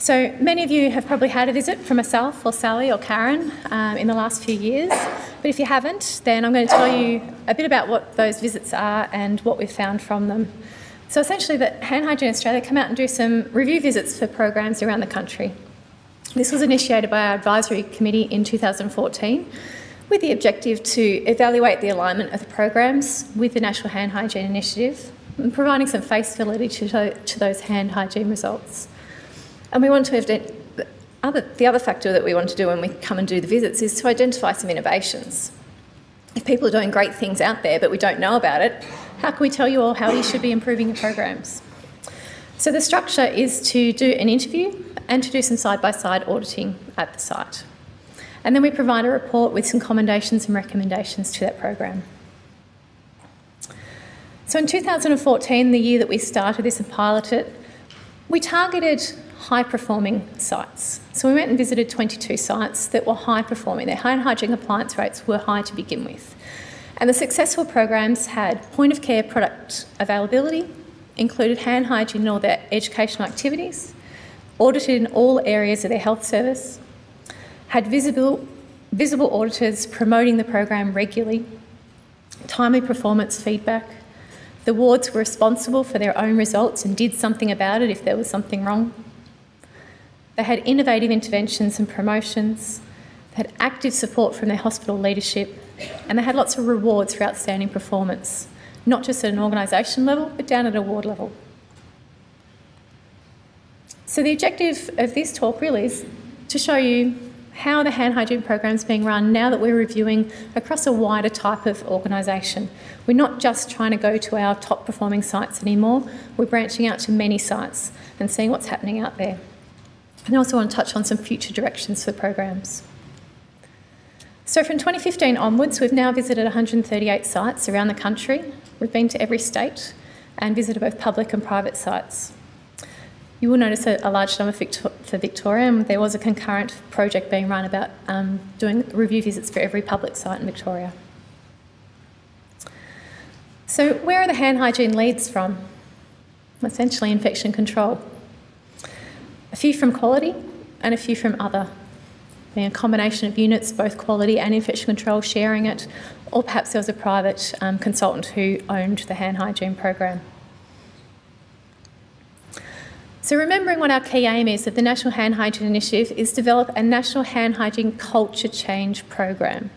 So many of you have probably had a visit from myself or Sally or Karen um, in the last few years. But if you haven't, then I'm going to tell you a bit about what those visits are and what we've found from them. So essentially, that Hand Hygiene Australia come out and do some review visits for programs around the country. This was initiated by our advisory committee in 2014 with the objective to evaluate the alignment of the programs with the National Hand Hygiene Initiative and providing some face validity to, to those hand hygiene results. And we want to other, the other factor that we want to do when we come and do the visits is to identify some innovations. If people are doing great things out there but we don't know about it, how can we tell you all how you should be improving your programs? So the structure is to do an interview and to do some side-by-side auditing at the site. And then we provide a report with some commendations and recommendations to that program. So in 2014, the year that we started this and piloted, we targeted high performing sites. So we went and visited 22 sites that were high performing. Their hand hygiene compliance rates were high to begin with. And the successful programs had point of care product availability, included hand hygiene in all their educational activities, audited in all areas of their health service, had visible, visible auditors promoting the program regularly, timely performance feedback. The wards were responsible for their own results and did something about it if there was something wrong. They had innovative interventions and promotions. They had active support from their hospital leadership. And they had lots of rewards for outstanding performance, not just at an organisation level, but down at a ward level. So the objective of this talk really is to show you how the hand hygiene program is being run now that we're reviewing across a wider type of organisation. We're not just trying to go to our top performing sites anymore, we're branching out to many sites and seeing what's happening out there. And I also want to touch on some future directions for programs. So from 2015 onwards, we've now visited 138 sites around the country. We've been to every state and visited both public and private sites. You will notice a, large number for Victoria, and there was a concurrent project being run about um, doing review visits for every public site in Victoria. So where are the hand hygiene leads from? Essentially infection control a few from quality and a few from other. Being a combination of units, both quality and infection control, sharing it, or perhaps there was a private um, consultant who owned the hand hygiene program. So remembering what our key aim is of the National Hand Hygiene Initiative is develop a national hand hygiene culture change program.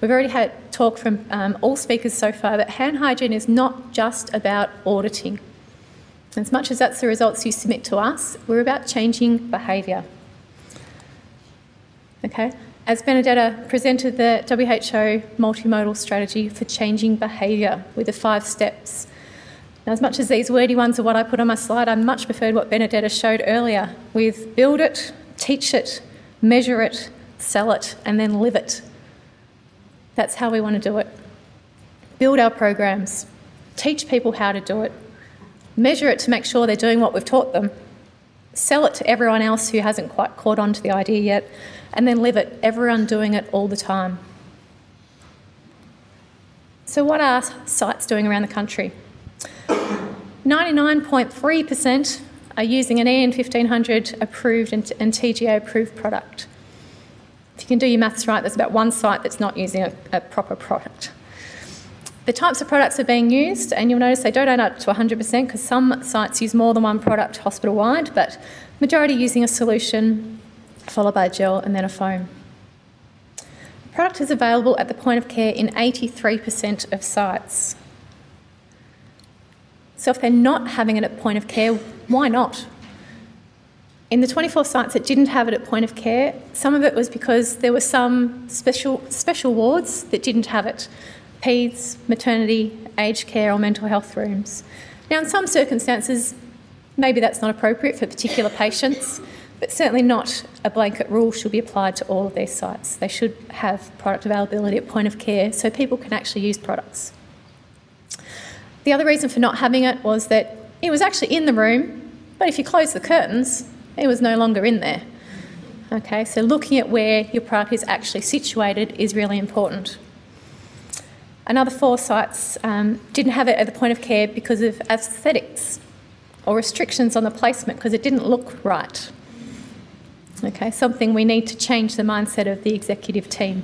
We've already had talk from um, all speakers so far that hand hygiene is not just about auditing. As much as that's the results you submit to us, we're about changing behaviour. Okay? As Benedetta presented the WHO multimodal strategy for changing behaviour with the five steps. Now, as much as these wordy ones are what I put on my slide, I much preferred what Benedetta showed earlier with build it, teach it, measure it, sell it, and then live it. That's how we want to do it. Build our programs, teach people how to do it, measure it to make sure they're doing what we've taught them, sell it to everyone else who hasn't quite caught on to the idea yet, and then live it, everyone doing it all the time. So, what are sites doing around the country? 99.3% are using an EN 1500 approved and, TGA approved product. If you can do your maths right, there's about one site that's not using a, a proper product. The types of products are being used, and you'll notice they don't add up to 100% because some sites use more than one product hospital-wide, but majority using a solution followed by a gel and then a foam. The product is available at the point of care in 83% of sites. So if they're not having it at point of care, why not? In the 24 sites that didn't have it at point of care, some of it was because there were some special, special wards that didn't have it peds, maternity, aged care, or mental health rooms. Now, in some circumstances, maybe that's not appropriate for particular patients, but certainly not a blanket rule should be applied to all of these sites. They should have product availability at point of care so people can actually use products. The other reason for not having it was that it was actually in the room, but if you close the curtains, it was no longer in there. Okay, so looking at where your product is actually situated is really important. Another four sites um, didn't have it at the point of care because of aesthetics or restrictions on the placement because it didn't look right. Okay, something we need to change the mindset of the executive team.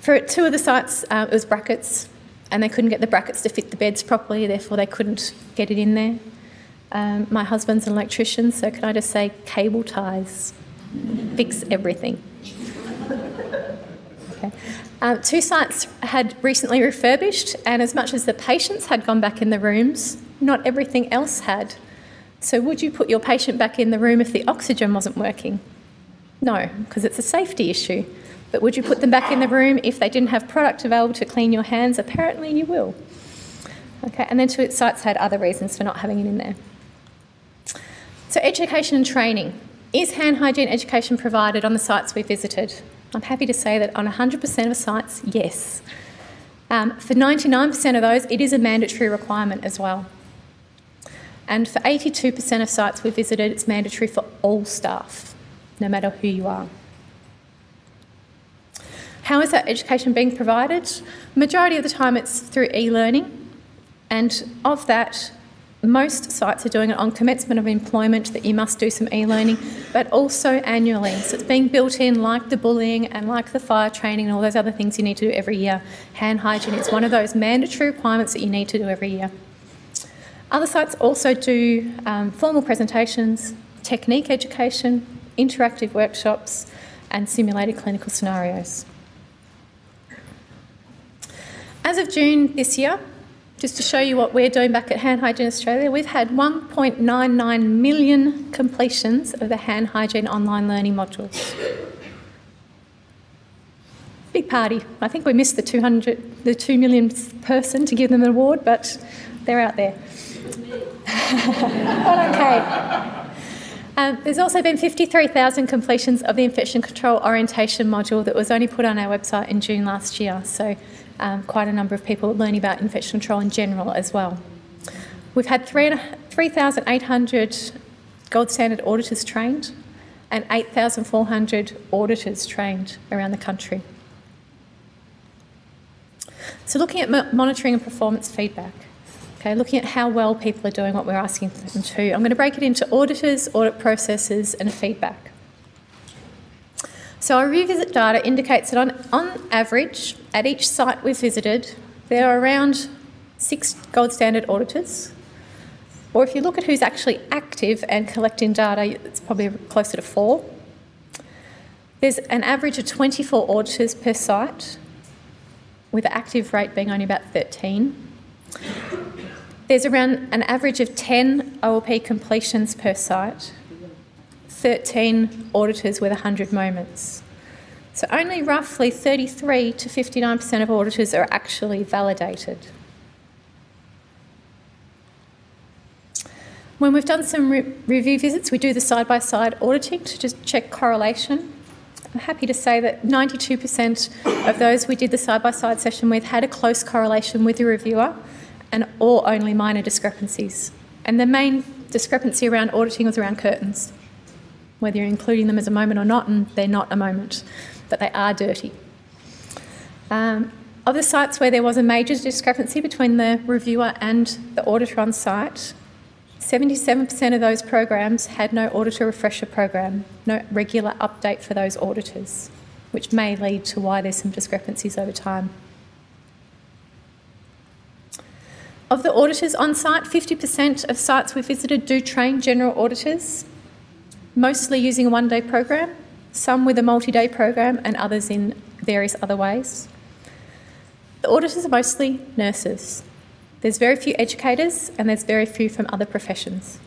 For two of the sites, uh, it was brackets, and they couldn't get the brackets to fit the beds properly, therefore, they couldn't get it in there. Um, my husband's an electrician, so can I just say cable ties? Fix everything. Okay. Um, two sites had recently refurbished, and as much as the patients had gone back in the rooms, not everything else had. So, would you put your patient back in the room if the oxygen wasn't working? No, because it's a safety issue. But would you put them back in the room if they didn't have product available to clean your hands? Apparently, you will. Okay, and then two sites had other reasons for not having it in there. So, education and training. Is hand hygiene education provided on the sites we visited? I'm happy to say that on 100% of sites, yes. Um, for 99% of those, it is a mandatory requirement as well. And for 82% of sites we visited, it's mandatory for all staff, no matter who you are. How is that education being provided? Majority of the time it's through e-learning, and of that, most sites are doing it on commencement of employment that you must do some e-learning, but also annually. So it's being built in like the bullying and like the fire training and all those other things you need to do every year. Hand hygiene is one of those mandatory requirements that you need to do every year. Other sites also do um, formal presentations, technique education, interactive workshops, and simulated clinical scenarios. As of June this year, just to show you what we're doing back at Hand Hygiene Australia, we've had 1.99 million completions of the hand hygiene online learning modules. Big party. I think we missed the 200, the 2 millionth person to give them an award, but they're out there. okay. Um, there's also been 53,000 completions of the infection control orientation module that was only put on our website in June last year. So um, quite a number of people learning about infection control in general as well. We've had 3,800 gold standard auditors trained and 8,400 auditors trained around the country. So looking at monitoring and performance feedback. Okay, looking at how well people are doing what we're asking them to. I'm going to break it into auditors, audit processes, and feedback. So our revisit data indicates that on, on average, at each site we've visited, there are around six gold standard auditors. Or if you look at who's actually active and collecting data, it's probably closer to four. There's an average of 24 auditors per site, with the active rate being only about 13. There's around an average of 10 OLP completions per site, 13 auditors with 100 moments. So only roughly 33 to 59% of auditors are actually validated. When we've done some re review visits, we do the side-by-side -side auditing to just check correlation. I'm happy to say that 92% of those we did the side-by-side -side session with had a close correlation with the reviewer and or only minor discrepancies. And the main discrepancy around auditing was around curtains, whether you're including them as a moment or not, and they're not a moment, but they are dirty. Um, of the sites where there was a major discrepancy between the reviewer and the auditor on site, 77% of those programs had no auditor refresher program, no regular update for those auditors, which may lead to why there's some discrepancies over time. Of the auditors on site, 50% of sites we visited do train general auditors, mostly using a one day program, some with a multi day program, and others in various other ways. The auditors are mostly nurses. There's very few educators, and there's very few from other professions.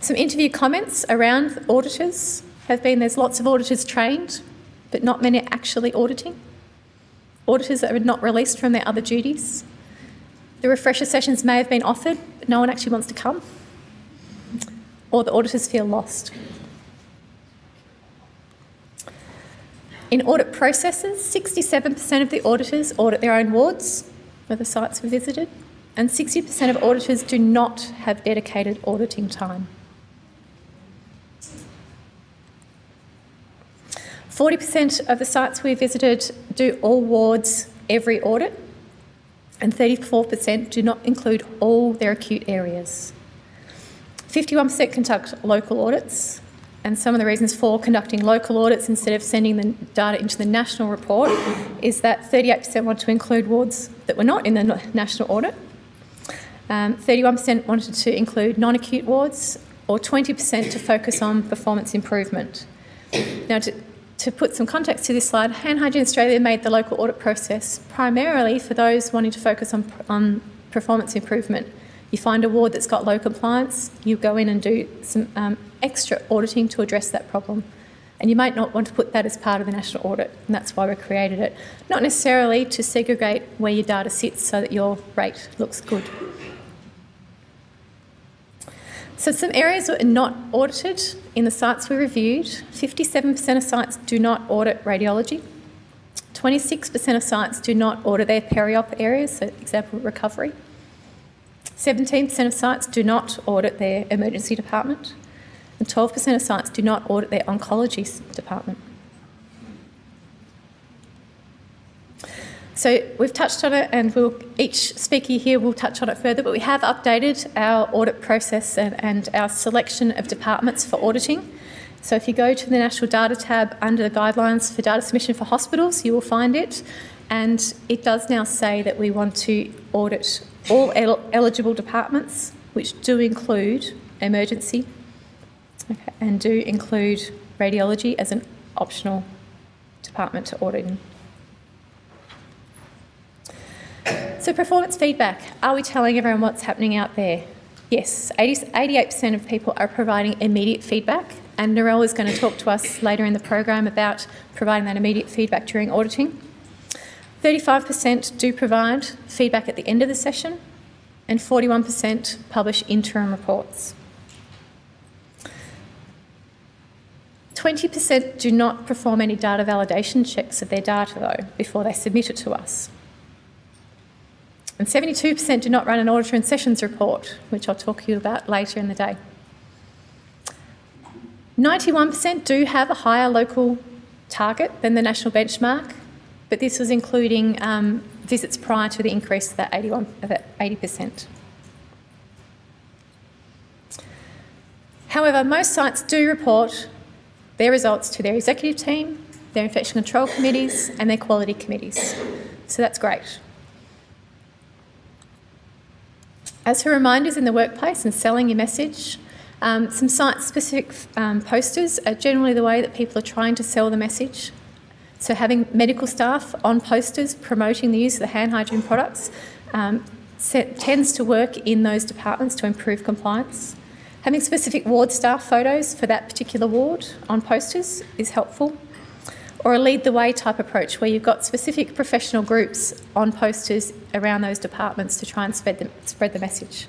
Some interview comments around auditors have been there's lots of auditors trained, but not many actually auditing auditors that are not released from their other duties. The refresher sessions may have been offered, but no one actually wants to come. Or the auditors feel lost. In audit processes, 67% of the auditors audit their own wards where the sites were visited, and 60% of auditors do not have dedicated auditing time. 40% of the sites we visited do all wards every audit, and 34% do not include all their acute areas. 51% conduct local audits, and some of the reasons for conducting local audits instead of sending the data into the national report is that 38% want to include wards that were not in the national audit, um, 31% wanted to include non acute wards, or 20% to focus on performance improvement. Now, to, to put some context to this slide, Hand Hygiene Australia made the local audit process primarily for those wanting to focus on, on performance improvement. You find a ward that's got low compliance, you go in and do some um, extra auditing to address that problem. And you might not want to put that as part of the national audit, and that's why we created it. Not necessarily to segregate where your data sits so that your rate looks good. So some areas were not audited in the sites we reviewed. 57% of sites do not audit radiology. 26% of sites do not audit their peri-op areas, so example recovery. 17% of sites do not audit their emergency department, and 12% of sites do not audit their oncology department. So we've touched on it, and we'll, each speaker here will touch on it further, but we have updated our audit process and, and our selection of departments for auditing. So if you go to the National Data tab under the guidelines for data submission for hospitals, you will find it. And it does now say that we want to audit all el eligible departments, which do include emergency okay, and do include radiology as an optional department to audit in. So, performance feedback. Are we telling everyone what's happening out there? Yes, 80, 88% of people are providing immediate feedback, and Narelle is going to talk to us later in the program about providing that immediate feedback during auditing. 35% do provide feedback at the end of the session, and 41% publish interim reports. 20% do not perform any data validation checks of their data, though, before they submit it to us. And 72% do not run an auditor in sessions report, which I'll talk to you about later in the day. 91% do have a higher local target than the national benchmark, but this was including um, visits prior to the increase of that 81 of that 80%. However, most sites do report their results to their executive team, their infection control committees, and their quality committees. So that's great. As for reminders in the workplace and selling your message, um, some site specific um, posters are generally the way that people are trying to sell the message. So, having medical staff on posters promoting the use of the hand hygiene products um, set, tends to work in those departments to improve compliance. Having specific ward staff photos for that particular ward on posters is helpful or a lead the way type approach where you've got specific professional groups on posters around those departments to try and spread the, spread the message.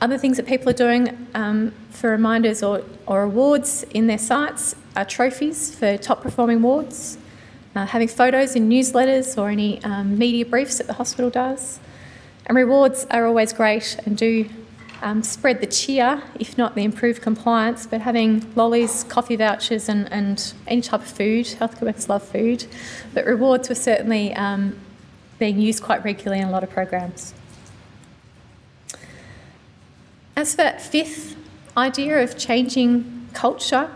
Other things that people are doing um, for reminders or, or awards in their sites are trophies for top performing wards, uh, having photos in newsletters or any um, media briefs that the hospital does. And rewards are always great and do um, spread the cheer, if not the improved compliance, but having lollies, coffee vouchers, and, and any type of food. Healthcare workers love food, but rewards were certainly um, being used quite regularly in a lot of programs. As for that fifth idea of changing culture,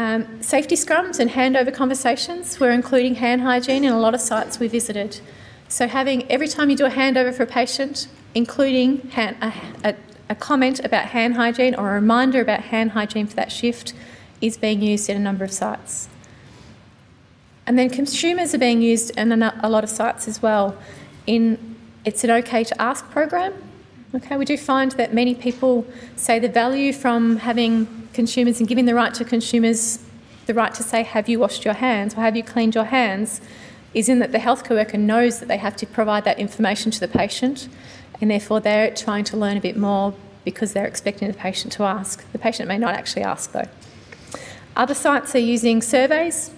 um, safety scrums and handover conversations, we're including hand hygiene in a lot of sites we visited. So, having every time you do a handover for a patient, including hand, a, a, a, comment about hand hygiene or a reminder about hand hygiene for that shift, is being used in a number of sites. And then consumers are being used in a lot of sites as well. In it's an okay to ask program. Okay, we do find that many people say the value from having consumers and giving the right to consumers the right to say, Have you washed your hands or have you cleaned your hands? is in that the healthcare worker knows that they have to provide that information to the patient and therefore they're trying to learn a bit more because they're expecting the patient to ask. The patient may not actually ask though. Other sites are using surveys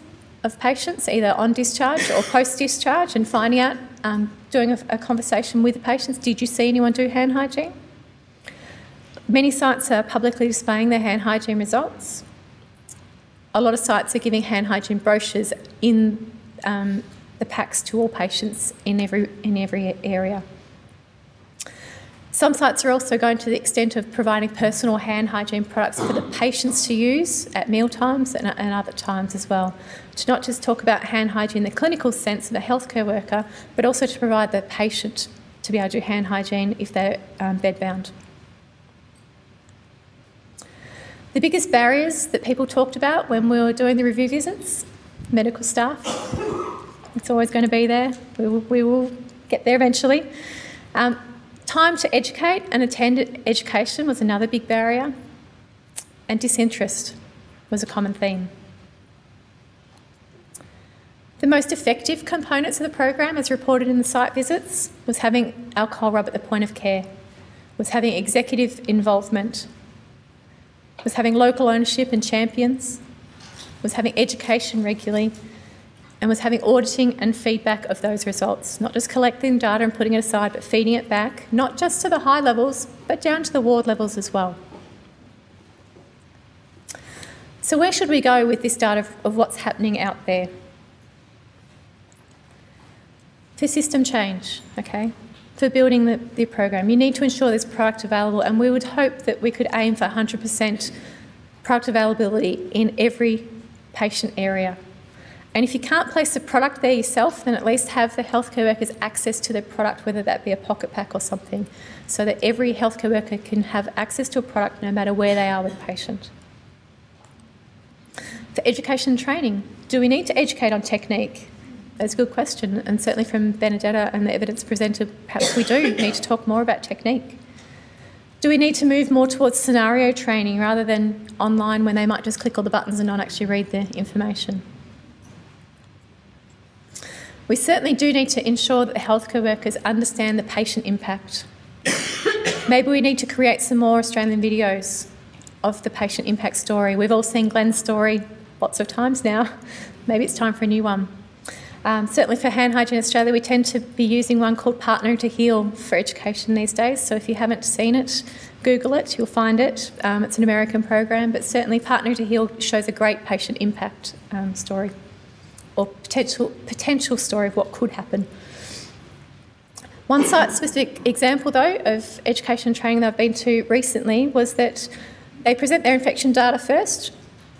of patients, either on discharge or post discharge, and finding out, um, doing a, a conversation with the patients did you see anyone do hand hygiene? Many sites are publicly displaying their hand hygiene results. A lot of sites are giving hand hygiene brochures in um, the packs to all patients in every, in every area. Some sites are also going to the extent of providing personal hand hygiene products for the patients to use at meal times and, and other times as well. To not just talk about hand hygiene in the clinical sense of a healthcare worker, but also to provide the patient to be able to do hand hygiene if they're um, bedbound. The biggest barriers that people talked about when we were doing the review visits medical staff. It's always going to be there. We will, we will get there eventually. Um, time to educate and attend education was another big barrier, and disinterest was a common theme. The most effective components of the program, as reported in the site visits, was having alcohol rub at the point of care, was having executive involvement, was having local ownership and champions, was having education regularly, and was having auditing and feedback of those results, not just collecting data and putting it aside, but feeding it back, not just to the high levels, but down to the ward levels as well. So, where should we go with this data of what's happening out there? For system change, okay, for building the, the program, you need to ensure there's product available, and we would hope that we could aim for 100% product availability in every patient area. And if you can't place the product there yourself, then at least have the healthcare workers access to the product, whether that be a pocket pack or something, so that every healthcare worker can have access to a product no matter where they are with the patient. For education and training, do we need to educate on technique? That's a good question, and certainly from Benedetta and the evidence presented, perhaps we do need to talk more about technique. Do we need to move more towards scenario training rather than online when they might just click all the buttons and not actually read the information? We certainly do need to ensure that the healthcare workers understand the patient impact. Maybe we need to create some more Australian videos of the patient impact story. We've all seen Glenn's story lots of times now. Maybe it's time for a new one. Um, certainly for Hand Hygiene Australia, we tend to be using one called Partner to Heal for education these days. So if you haven't seen it, Google it, you'll find it. Um, it's an American program, but certainly Partner to Heal shows a great patient impact um, story or potential, potential story of what could happen. One site specific example, though, of education training that I've been to recently was that they present their infection data first,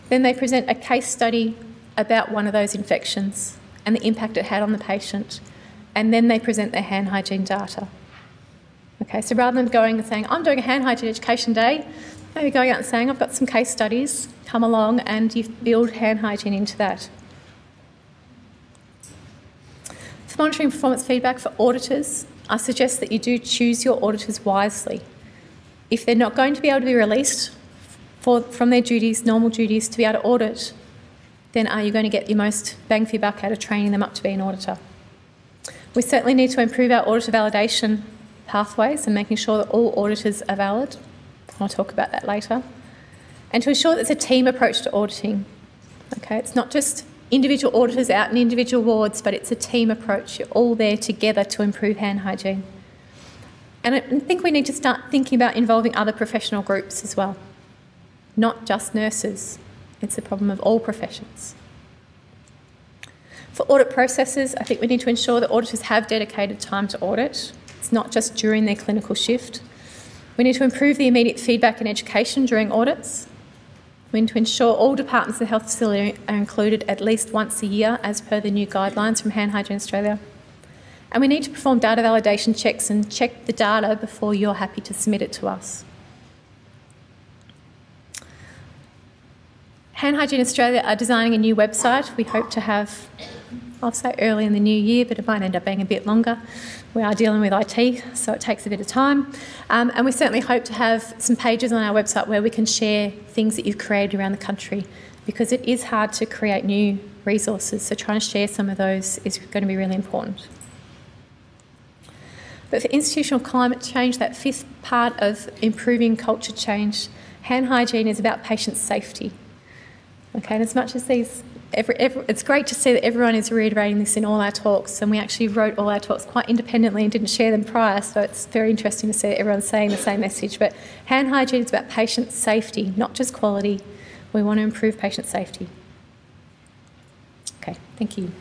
then they present a case study about one of those infections and the impact it had on the patient, and then they present their hand hygiene data. Okay, so rather than going and saying, I'm doing a hand hygiene education day, maybe going out and saying, I've got some case studies, come along and you build hand hygiene into that. For monitoring performance feedback for auditors, I suggest that you do choose your auditors wisely. If they're not going to be able to be released for, from their duties, normal duties, to be able to audit, then are you going to get your most bang for your buck out of training them up to be an auditor? We certainly need to improve our auditor validation pathways and making sure that all auditors are valid. I'll talk about that later. And to ensure that it's a team approach to auditing. Okay, it's not just individual auditors out in individual wards, but it's a team approach. You're all there together to improve hand hygiene. And I think we need to start thinking about involving other professional groups as well, not just nurses. It's a problem of all professions. For audit processes, I think we need to ensure that auditors have dedicated time to audit. It's not just during their clinical shift. We need to improve the immediate feedback and education during audits. We need to ensure all departments of the health facility are included at least once a year as per the new guidelines from Hand Hygiene Australia. And we need to perform data validation checks and check the data before you're happy to submit it to us. Hand Hygiene Australia are designing a new website. We hope to have, I'll say early in the new year, but it might end up being a bit longer. We are dealing with IT, so it takes a bit of time. Um, and we certainly hope to have some pages on our website where we can share things that you've created around the country because it is hard to create new resources. So trying to share some of those is going to be really important. But for institutional climate change, that fifth part of improving culture change, hand hygiene is about patient safety. Okay, and as much as these, every, every, it's great to see that everyone is reiterating this in all our talks, and we actually wrote all our talks quite independently and didn't share them prior, so it's very interesting to see that everyone's saying the same message. But hand hygiene is about patient safety, not just quality. We want to improve patient safety. Okay, thank you.